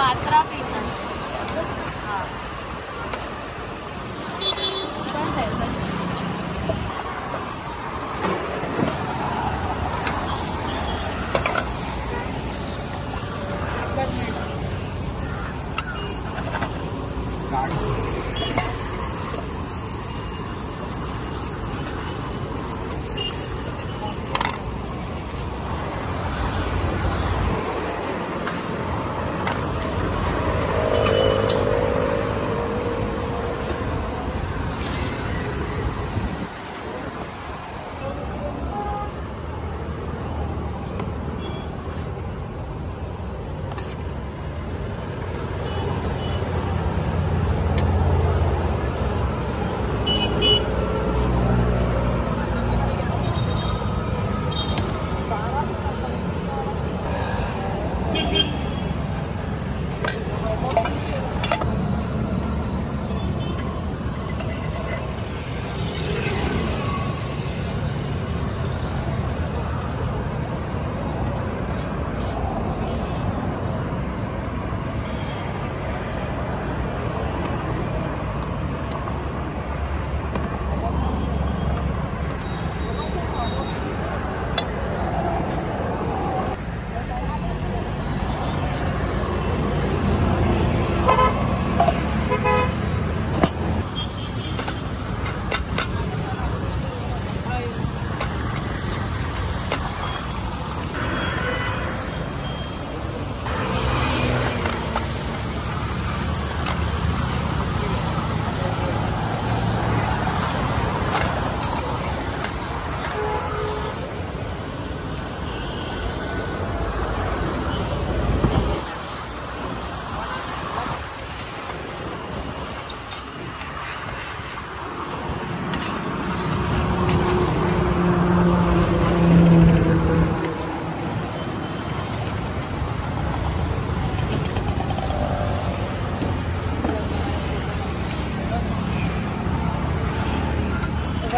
पात्रा पीना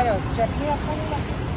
यार चटनी आपको नहीं लगती